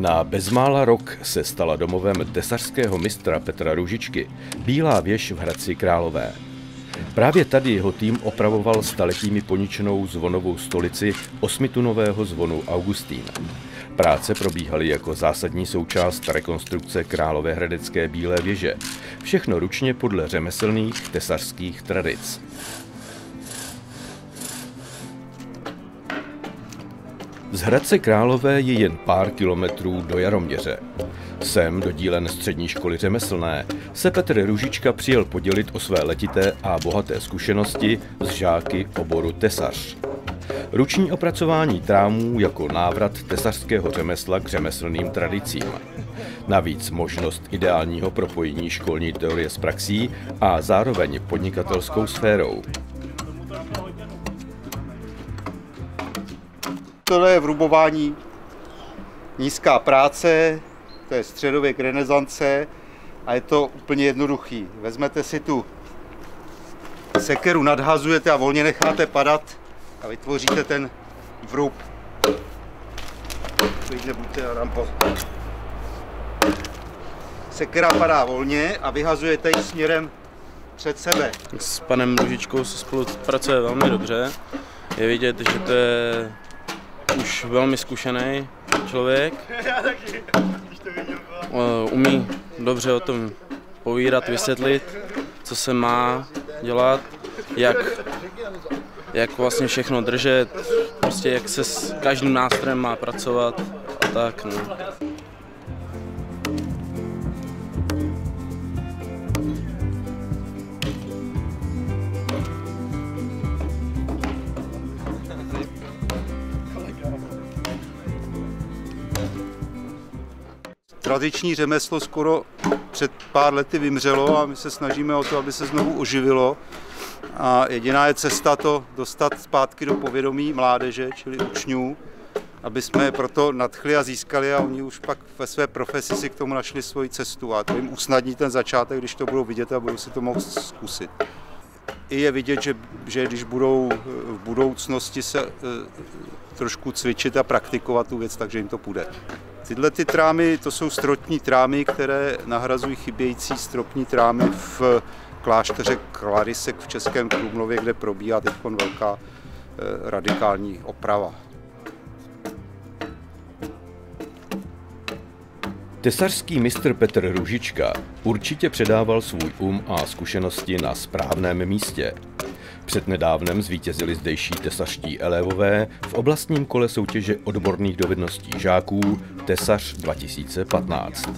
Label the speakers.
Speaker 1: Na bezmála rok se stala domovem tesařského mistra Petra Ružičky, Bílá věž v Hradci Králové. Právě tady jeho tým opravoval staletími poničenou zvonovou stolici osmitunového zvonu Augustín. Práce probíhaly jako zásadní součást rekonstrukce Králové hradecké Bílé věže. Všechno ručně podle řemeslných tesařských tradic. Z Hradce Králové je jen pár kilometrů do Jaroměře. Sem, do dílen střední školy řemeslné, se Petr Ružička přijel podělit o své letité a bohaté zkušenosti z žáky oboru tesař. Ruční opracování trámů jako návrat tesařského řemesla k řemeslným tradicím. Navíc možnost ideálního propojení školní teorie s praxí a zároveň podnikatelskou sférou.
Speaker 2: Tohle je vrubování nízká práce, to je středověk renesance a je to úplně jednoduchý. Vezmete si tu sekeru, nadhazujete a volně necháte padat a vytvoříte ten vrub. Klidně buďte a rampo. Sekera padá volně a vyhazujete ji směrem před sebe.
Speaker 3: S panem Ružičkou se spolupracuje velmi dobře. Je vidět, že to je už velmi zkušený člověk. Umí dobře o tom povídat, vysvětlit, co se má dělat, jak, jak vlastně všechno držet, prostě jak se s každým nástrojem má pracovat a tak. No.
Speaker 2: Tradiční řemeslo skoro před pár lety vymřelo a my se snažíme o to, aby se znovu oživilo. A jediná je cesta to dostat zpátky do povědomí mládeže, čili učňů, aby jsme je proto nadchli a získali a oni už pak ve své profesi si k tomu našli svoji cestu a to jim usnadní ten začátek, když to budou vidět a budou si to moct zkusit. I je vidět, že, že když budou v budoucnosti se e, trošku cvičit a praktikovat tu věc, takže jim to půjde. Tyhle ty trámy, to jsou strotní trámy, které nahrazují chybějící stropní trámy v klášteře Klarisek v Českém Krumlově, kde probíhá teď velká eh, radikální oprava.
Speaker 1: Tesařský mistr Petr Ružička určitě předával svůj um a zkušenosti na správném místě. Přednedávnem zvítězili zdejší tesařští elevové v oblastním kole soutěže odborných dovedností žáků Tesař 2015.